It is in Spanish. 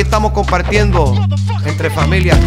Estamos compartiendo entre familias.